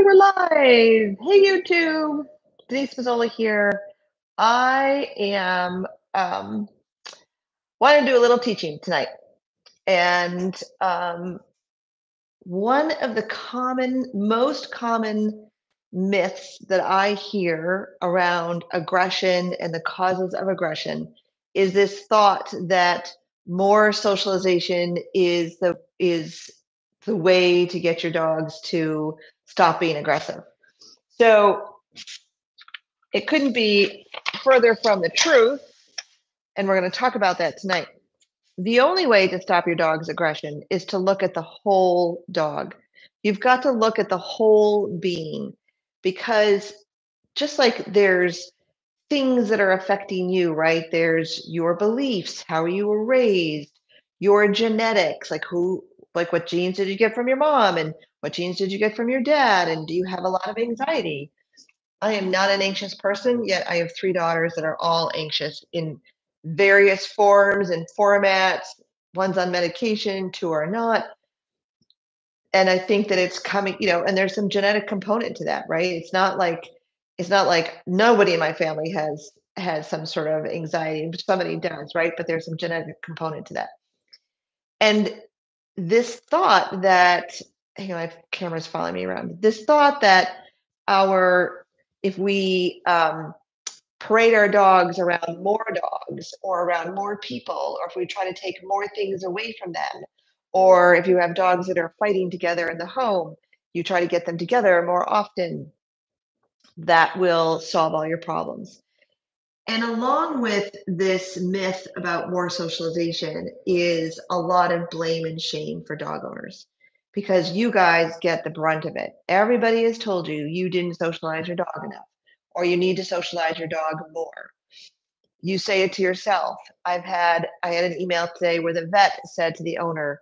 Okay, we're live. Hey, YouTube. Denise Mazzola here. I am um, wanting to do a little teaching tonight. And um, one of the common, most common myths that I hear around aggression and the causes of aggression is this thought that more socialization is the is the way to get your dogs to stop being aggressive. So it couldn't be further from the truth. And we're going to talk about that tonight. The only way to stop your dog's aggression is to look at the whole dog. You've got to look at the whole being because just like there's things that are affecting you, right? There's your beliefs, how you were raised, your genetics, like who like what genes did you get from your mom and what genes did you get from your dad and do you have a lot of anxiety? I am not an anxious person yet i have three daughters that are all anxious in various forms and formats. One's on medication two are not. And i think that it's coming you know and there's some genetic component to that right? It's not like it's not like nobody in my family has has some sort of anxiety somebody does right? But there's some genetic component to that. And this thought that on, my camera's following me around. This thought that our if we um, parade our dogs around more dogs or around more people, or if we try to take more things away from them, or if you have dogs that are fighting together in the home, you try to get them together more often, that will solve all your problems. And along with this myth about more socialization is a lot of blame and shame for dog owners because you guys get the brunt of it. Everybody has told you you didn't socialize your dog enough or you need to socialize your dog more. You say it to yourself. I've had I had an email today where the vet said to the owner,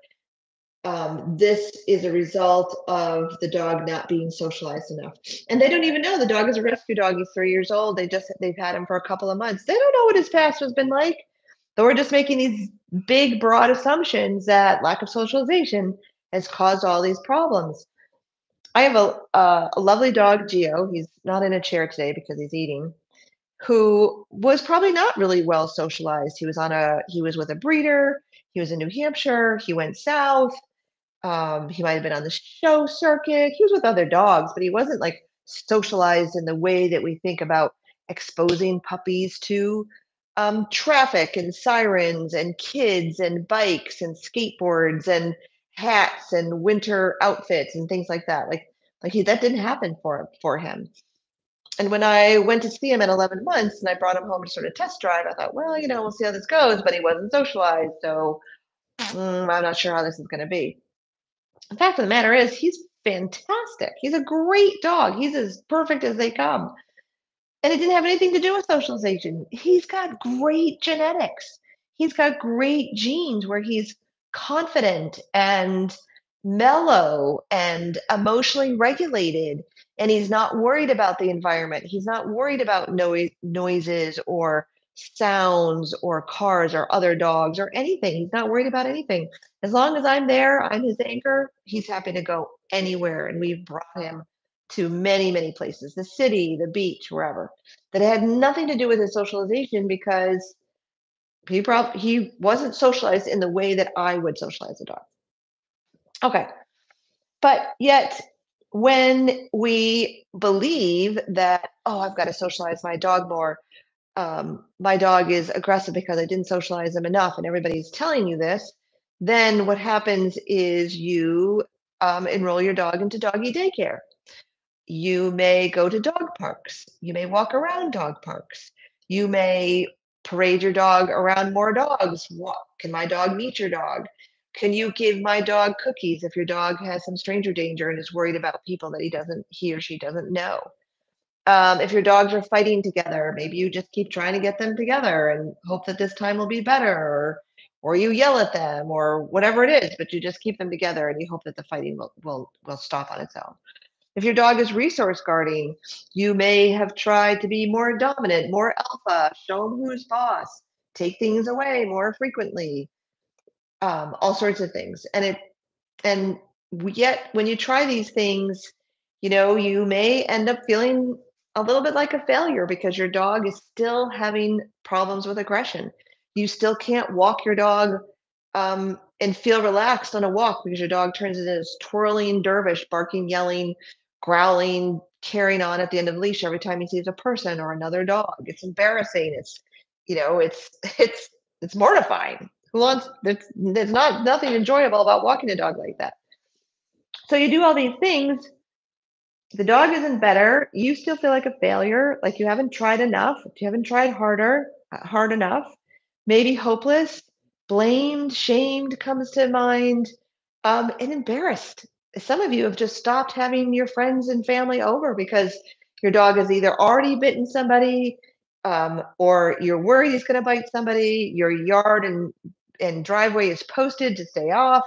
um, this is a result of the dog not being socialized enough. And they don't even know the dog is a rescue dog. He's three years old. They just they've had him for a couple of months. They don't know what his past has been like. So we're just making these big, broad assumptions that lack of socialization has caused all these problems. I have a, a lovely dog, Geo. He's not in a chair today because he's eating. Who was probably not really well socialized. He was on a he was with a breeder. He was in New Hampshire. He went south um, he might have been on the show circuit. He was with other dogs, but he wasn't like socialized in the way that we think about exposing puppies to um, traffic and sirens and kids and bikes and skateboards and hats and winter outfits and things like that. Like like he that didn't happen for for him. And when I went to see him at 11 months and I brought him home to sort of test drive, I thought, well, you know, we'll see how this goes. But he wasn't socialized, so mm, I'm not sure how this is going to be. The fact of the matter is, he's fantastic. He's a great dog. He's as perfect as they come. And it didn't have anything to do with socialization. He's got great genetics. He's got great genes where he's confident and mellow and emotionally regulated and he's not worried about the environment he's not worried about noise noises or sounds or cars or other dogs or anything. He's not worried about anything. As long as I'm there, I'm his anchor, he's happy to go anywhere. And we've brought him to many, many places the city, the beach, wherever. That had nothing to do with his socialization because he probably he wasn't socialized in the way that I would socialize a dog. Okay. But yet when we believe that, oh, I've got to socialize my dog more, um, my dog is aggressive because I didn't socialize him enough, and everybody's telling you this, then what happens is you um, enroll your dog into doggy daycare. You may go to dog parks. You may walk around dog parks. You may parade your dog around more dogs. What, can my dog meet your dog? Can you give my dog cookies if your dog has some stranger danger and is worried about people that he doesn't, he or she doesn't know? Um, if your dogs are fighting together, maybe you just keep trying to get them together and hope that this time will be better, or or you yell at them, or whatever it is, but you just keep them together and you hope that the fighting will will will stop on its own. If your dog is resource guarding, you may have tried to be more dominant, more alpha, show them who's boss, take things away more frequently, um, all sorts of things. And it and yet when you try these things you know, you may end up feeling a little bit like a failure because your dog is still having problems with aggression. You still can't walk your dog um, and feel relaxed on a walk because your dog turns into this twirling dervish, barking, yelling, growling, carrying on at the end of the leash every time he sees a person or another dog. It's embarrassing. It's, you know, it's it's it's mortifying. Who wants? There's, there's not nothing enjoyable about walking a dog like that. So you do all these things. The dog isn't better. You still feel like a failure, like you haven't tried enough. You haven't tried harder, uh, hard enough. Maybe hopeless, blamed, shamed comes to mind, um, and embarrassed. Some of you have just stopped having your friends and family over because your dog has either already bitten somebody, um, or you're worried he's going to bite somebody. Your yard and and driveway is posted to stay off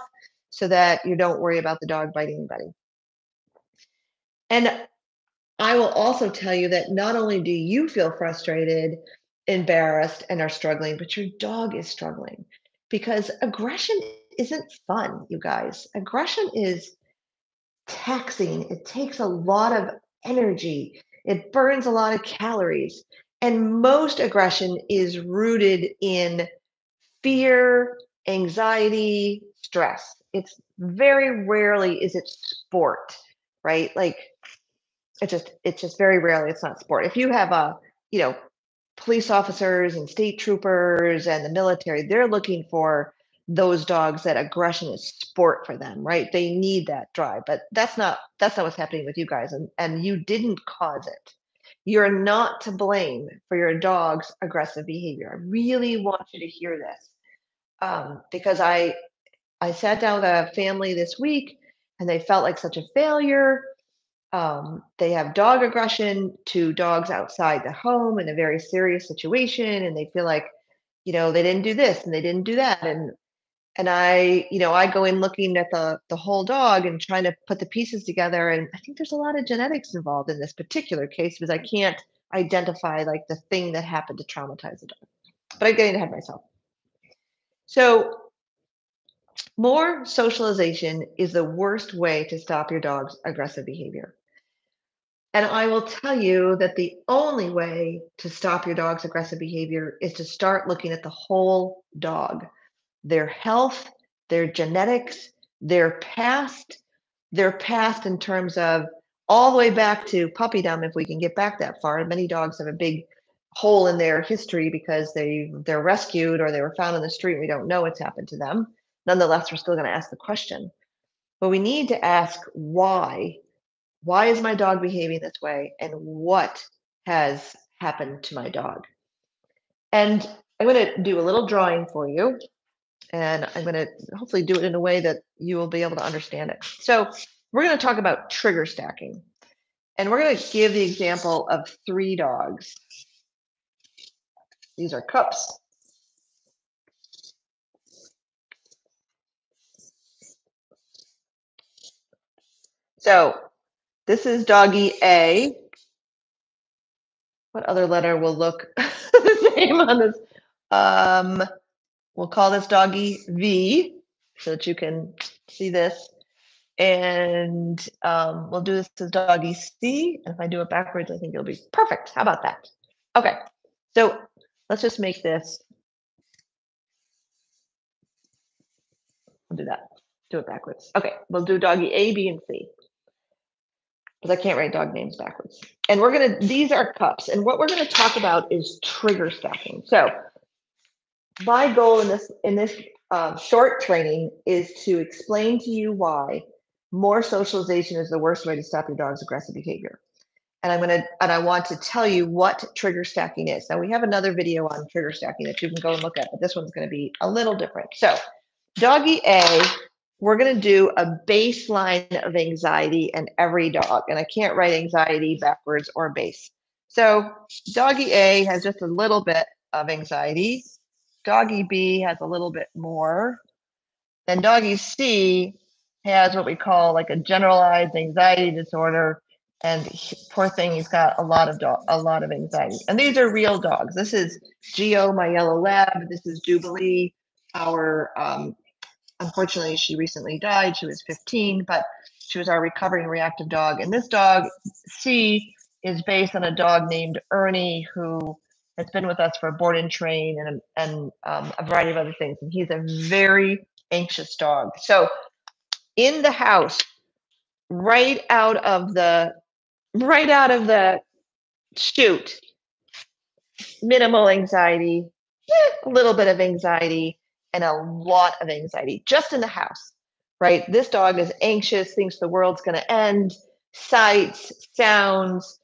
so that you don't worry about the dog biting anybody. And I will also tell you that not only do you feel frustrated, embarrassed, and are struggling, but your dog is struggling because aggression isn't fun, you guys. Aggression is taxing, it takes a lot of energy, it burns a lot of calories. And most aggression is rooted in fear, anxiety, stress. It's very rarely is it sport, right? Like it just it's just very rarely it's not sport. If you have a, you know, police officers and state troopers and the military, they're looking for those dogs that aggression is sport for them, right? They need that drive. But that's not that's not what's happening with you guys and and you didn't cause it. You're not to blame for your dog's aggressive behavior. I really want you to hear this um, because I I sat down with a family this week and they felt like such a failure. Um, they have dog aggression to dogs outside the home in a very serious situation, and they feel like, you know, they didn't do this and they didn't do that, and and I, you know, I go in looking at the the whole dog and trying to put the pieces together, and I think there's a lot of genetics involved in this particular case because I can't identify like the thing that happened to traumatize the dog. But I'm getting ahead myself. So, more socialization is the worst way to stop your dog's aggressive behavior. And I will tell you that the only way to stop your dog's aggressive behavior is to start looking at the whole dog their health, their genetics, their past, their past in terms of all the way back to puppydom, if we can get back that far. Many dogs have a big hole in their history because they they're rescued or they were found in the street. We don't know what's happened to them. Nonetheless, we're still going to ask the question. But we need to ask why. Why is my dog behaving this way? And what has happened to my dog? And I'm going to do a little drawing for you. And I'm going to hopefully do it in a way that you will be able to understand it. So, we're going to talk about trigger stacking. And we're going to give the example of three dogs. These are cups. So this is doggy A. What other letter will look the same on this? Um, we'll call this doggy V so that you can see this. And um, we'll do this as doggy C. And if I do it backwards, I think it'll be perfect. How about that? Okay. So Let's just make this. I'll do that. Do it backwards. Okay, we'll do doggy A, B, and C. Because I can't write dog names backwards. And we're gonna, these are cups. And what we're gonna talk about is trigger stacking. So my goal in this in this um, short training is to explain to you why more socialization is the worst way to stop your dog's aggressive behavior and I'm going to, and I want to tell you what trigger stacking is. Now we have another video on trigger stacking that you can go and look at, but this one's going to be a little different. So doggy A, we're going to do a baseline of anxiety in every dog. And I can't write anxiety backwards or base. So doggy A has just a little bit of anxiety. Doggy B has a little bit more. And doggy C has what we call like a generalized anxiety disorder and poor thing, he's got a lot of dog, a lot of anxiety. And these are real dogs. This is Geo, my yellow lab. This is Jubilee. Our um, unfortunately, she recently died. She was 15, but She was our recovering reactive dog. And this dog, C, is based on a dog named Ernie who has been with us for board and train and, and um, a variety of other things. And he's a very anxious dog. So in the house, right out of the right out of the chute, minimal anxiety, eh, a little bit of anxiety, and a lot of anxiety just in the house, right? This dog is anxious, thinks the world's going to end, sights, sounds,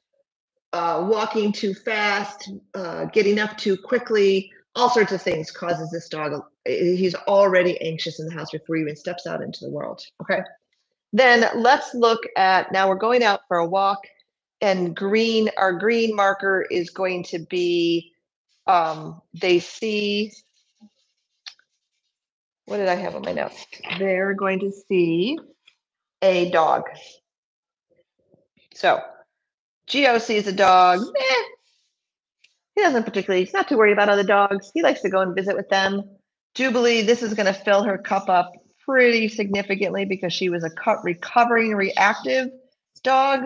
uh, walking too fast, uh, getting up too quickly, all sorts of things causes this dog. Eh, he's already anxious in the house before he even steps out into the world. Okay. Then let's look at now we're going out for a walk, and green, our green marker is going to be um, they see what did I have on my notes? They're going to see a dog. So Geo sees a dog. He doesn't particularly, he's not too worried about other dogs. He likes to go and visit with them. Jubilee, this is going to fill her cup up pretty significantly because she was a recovering reactive dog,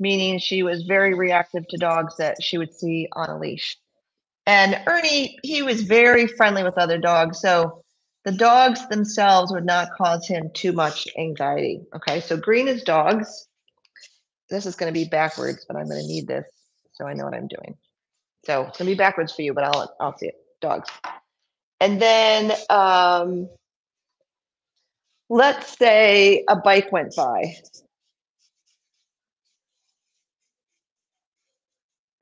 meaning she was very reactive to dogs that she would see on a leash. And Ernie, he was very friendly with other dogs. So the dogs themselves would not cause him too much anxiety. Okay, so green is dogs. This is going to be backwards, but I'm going to need this so I know what I'm doing. So it's going to be backwards for you, but I'll I'll see it. Dogs. And then um, let's say a bike went by.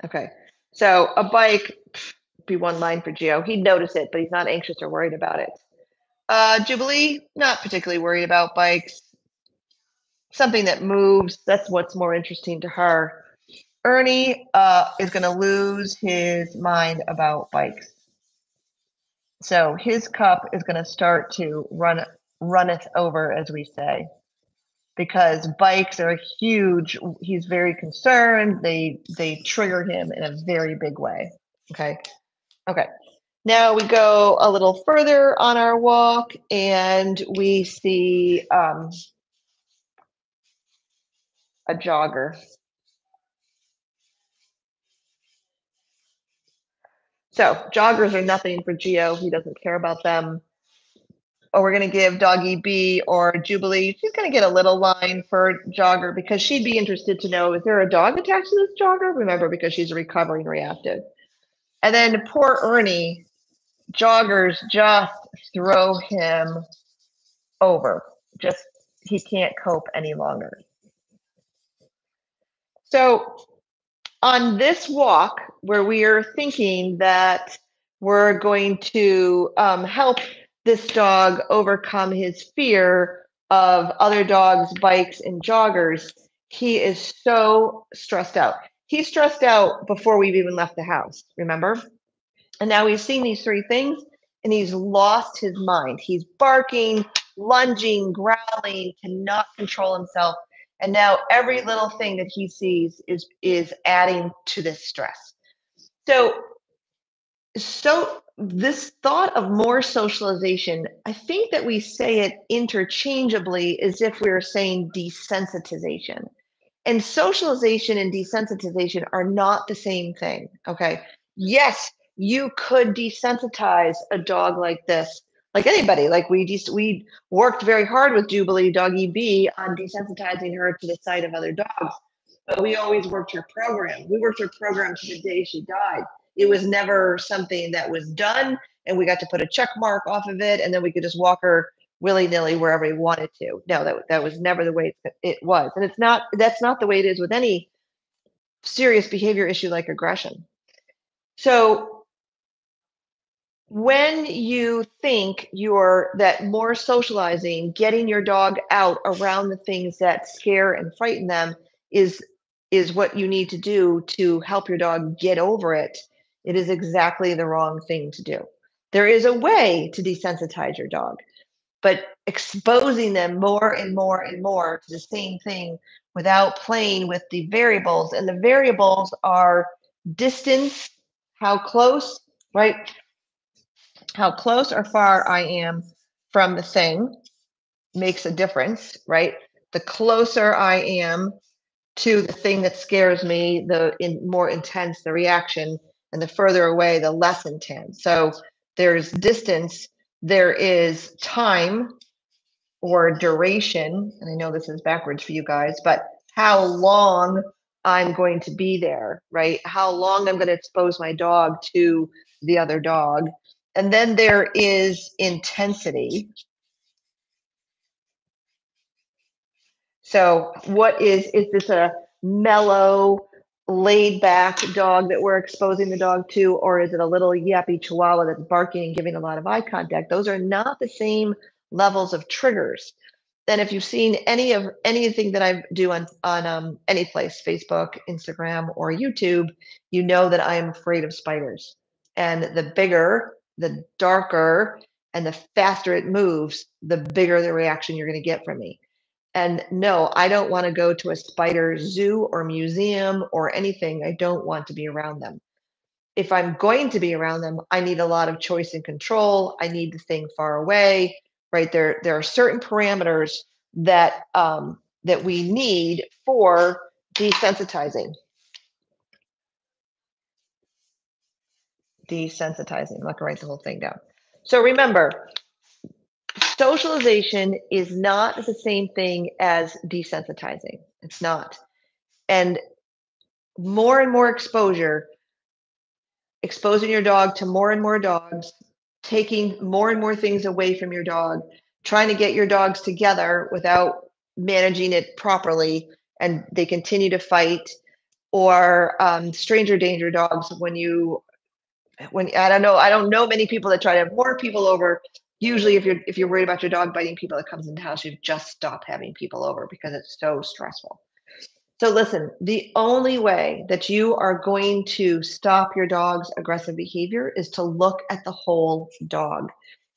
Okay, so a bike be one line for Geo. He'd notice it, but he's not anxious or worried about it. Uh, Jubilee, not particularly worried about bikes. Something that moves, that's what's more interesting to her. Ernie uh, is going to lose his mind about bikes. So his cup is going to start to run runneth over, as we say, because bikes are huge. He's very concerned. They they trigger him in a very big way. Okay, okay. Now we go a little further on our walk, and we see um, a jogger. So joggers are nothing for Geo. He doesn't care about them. Or we're going to give Doggy B or Jubilee. She's going to get a little line for jogger because she'd be interested to know is there a dog attached to this jogger? Remember, because she's a recovering reactive. And then poor Ernie, joggers just throw him over. Just he can't cope any longer. So on this walk where we are thinking that we're going to um, help this dog overcome his fear of other dogs, bikes, and joggers, he is so stressed out. He's stressed out before we've even left the house, remember? And now he's seen these three things and he's lost his mind. He's barking, lunging, growling, cannot control himself. And now every little thing that he sees is is adding to this stress. So so this thought of more socialization i think that we say it interchangeably as if we are saying desensitization. And socialization and desensitization are not the same thing okay? Yes you could desensitize a dog like this like anybody. Like we just we worked very hard with Jubilee Doggy B on desensitizing her to the sight of other dogs. But we always worked her program. We worked her program to the day she died. It was never something that was done and we got to put a check mark off of it and then we could just walk her willy-nilly wherever we wanted to. No, that that was never the way it was. And it's not that's not the way it is with any serious behavior issue like aggression. So when you think you're that more socializing getting your dog out around the things that scare and frighten them is is what you need to do to help your dog get over it it is exactly the wrong thing to do. There is a way to desensitize your dog but exposing them more and more and more to the same thing without playing with the variables and the variables are distance how close right how close or far I am from the thing makes a difference, right? the closer I am to the thing that scares me, the in, more intense the reaction, and the further away, the less intense. So there's distance, there is time or duration, and I know this is backwards for you guys, but how long I'm going to be there, right? How long I'm going to expose my dog to the other dog. And then there is intensity. So, what is is this a mellow, laid back dog that we're exposing the dog to, or is it a little yappy chihuahua that's barking and giving a lot of eye contact? Those are not the same levels of triggers. Then, if you've seen any of anything that I do on on um, any place, Facebook, Instagram, or YouTube, you know that I am afraid of spiders. And the bigger, the darker, and the faster it moves, the bigger the reaction you're going to get from me. And no, I don't want to go to a spider zoo or museum or anything. I don't want to be around them. If I'm going to be around them, I need a lot of choice and control. I need the thing far away, right? There, there are certain parameters that um, that we need for desensitizing. Desensitizing. I'm not gonna write the whole thing down. So remember, socialization is not the same thing as desensitizing. It's not. And more and more exposure, exposing your dog to more and more dogs, taking more and more things away from your dog, trying to get your dogs together without managing it properly, and they continue to fight, or um, stranger danger dogs when you when I don't know I don't know many people that try to have more people over. Usually if you're if you're worried about your dog biting people that comes into the house you just stop having people over because it's so stressful. So listen the only way that you are going to stop your dog's aggressive behavior is to look at the whole dog.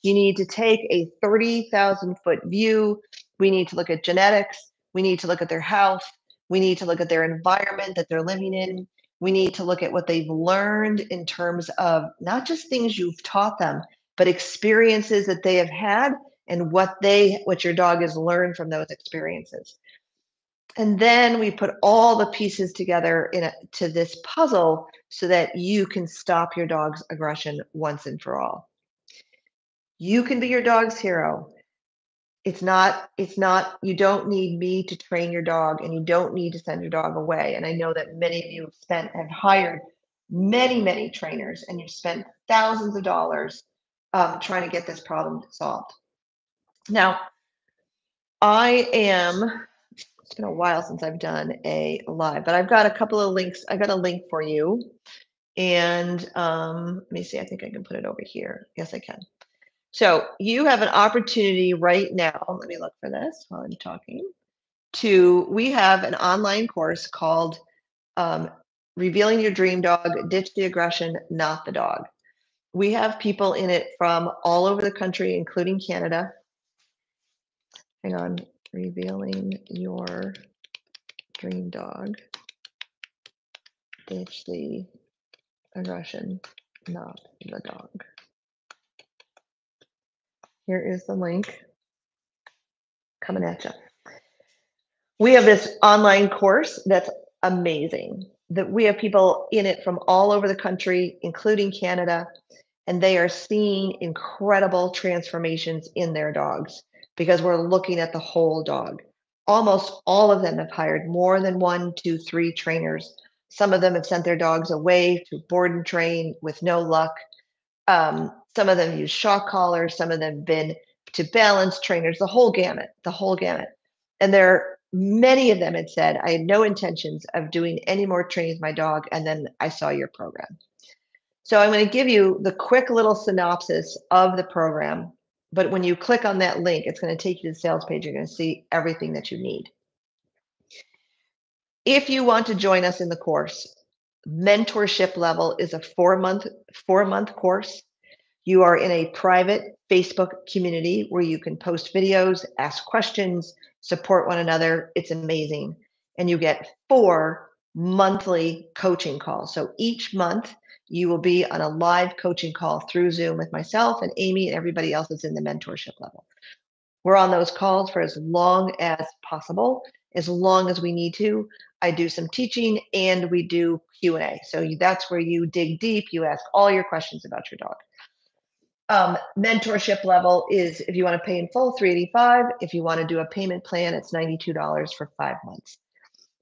You need to take a 30,000 foot view. We need to look at genetics. We need to look at their health. We need to look at their environment that they're living in we need to look at what they've learned in terms of not just things you've taught them but experiences that they have had and what they what your dog has learned from those experiences. And then we put all the pieces together in a, to this puzzle so that you can stop your dog's aggression once and for all. You can be your dog's hero it's not it's not you don't need me to train your dog and you don't need to send your dog away and i know that many of you have spent have hired many many trainers and you've spent thousands of dollars um, trying to get this problem solved. Now, I am, it's been a while since I've done a live, but I've got a couple of links. I've got a link for you. And um, let me see, I think I can put it over here. Yes, I can. So you have an opportunity right now. Let me look for this while I'm talking. To we have an online course called um, Revealing Your Dream Dog, Ditch the Aggression, Not the Dog we have people in it from all over the country, including Canada. Hang on, revealing your dream dog. Ditch the aggression, not the dog. Here is the link coming at you. We have this online course that's amazing. That we have people in it from all over the country, including Canada and they are seeing incredible transformations in their dogs because we're looking at the whole dog. Almost all of them have hired more than one, two, three trainers. Some of them have sent their dogs away to board and train with no luck. Um, some of them use shock collars. Some of them been to balance trainers, the whole gamut, the whole gamut. And there, are many of them had said, I had no intentions of doing any more training with my dog. And then I saw your program. So I'm going to give you the quick little synopsis of the program. But when you click on that link, it's going to take you to the sales page. You're going to see everything that you need. If you want to join us in the course, mentorship level is a four month four month course. You are in a private Facebook community where you can post videos, ask questions, support one another. It's amazing. And you get four monthly coaching calls. So each month you will be on a live coaching call through Zoom with myself and Amy and everybody else that's in the mentorship level. We're on those calls for as long as possible, as long as we need to. I do some teaching and we do Q&A. So that's where you dig deep, you ask all your questions about your dog. Um, mentorship level is if you want to pay in full, 385. If you want to do a payment plan, it's $92 for five months.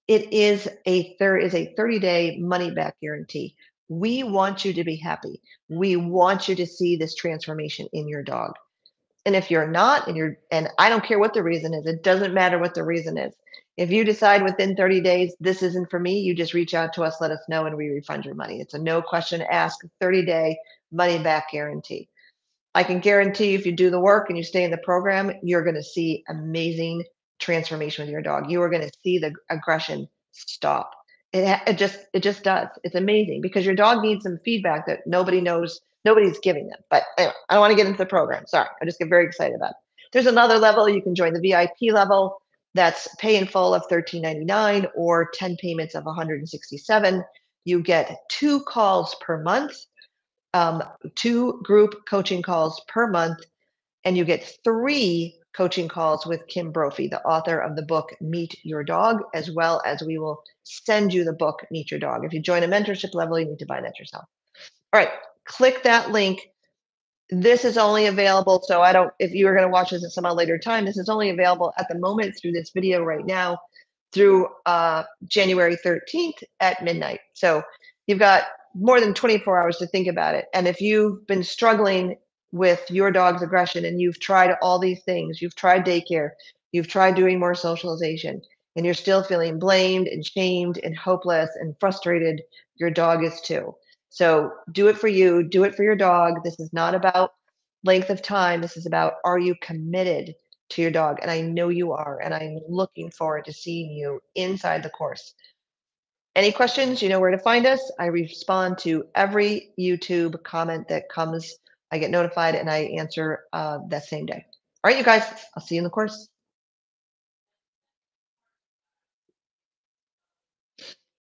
It is a there is a 30 day money back guarantee. We want you to be happy. We want you to see this transformation in your dog. And if you're not, and you're, and I don't care what the reason is, it doesn't matter what the reason is. If you decide within 30 days, this isn't for me, you just reach out to us, let us know, and we refund your money. It's a no question ask 30 day money back guarantee. I can guarantee you, if you do the work and you stay in the program, you're going to see amazing transformation with your dog. You are going to see the aggression stop. It, it just it just does. It's amazing because your dog needs some feedback that nobody knows, nobody's giving them. But anyway, I don't want to get into the program. Sorry, I just get very excited about it. There's another level you can join the VIP level. That's pay in full of $13.99 or 10 payments of 167. You get two calls per month, um, two group coaching calls per month, and you get three coaching calls with Kim Brophy, the author of the book Meet Your Dog, as well as we will send you the book Meet Your Dog. If you join a mentorship level, you need to buy that yourself. All right, click that link. This is only available, so I don't, if you are going to watch this at some later time, this is only available at the moment through this video right now through uh, January 13th at midnight. So you've got more than 24 hours to think about it. And if you've been struggling with your dog's aggression and you've tried all these things, you've tried daycare, you've tried doing more socialization, and you're still feeling blamed and shamed and hopeless and frustrated, your dog is too. So do it for you, do it for your dog. This is not about length of time. This is about are you committed to your dog? And I know you are. And I'm looking forward to seeing you inside the course. Any questions? You know where to find us. I respond to every YouTube comment that comes I get notified and I answer uh, that same day. All right, you guys, I'll see you in the course.